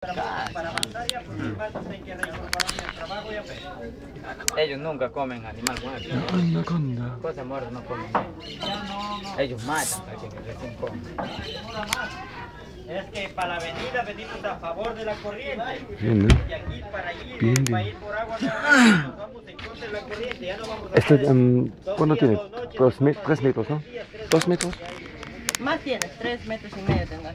Para hay que reincorporar trabajo. Ellos nunca comen animal muerto. Anaconda. Cosas muertas no comen. Ellos matan a quien recién come. Es que para la avenida venimos a favor de la corriente. Bien, Y aquí para allí, Bien, bien. para ir por agua, nos vamos en contra de la corriente. Ya no vamos a Este, hacer em, dos ¿cuánto días, tiene? dos noches, Dos me- tres metros, ¿no? días, tres ¿Dos metros? Más tienes, tres metros y medio tendrás.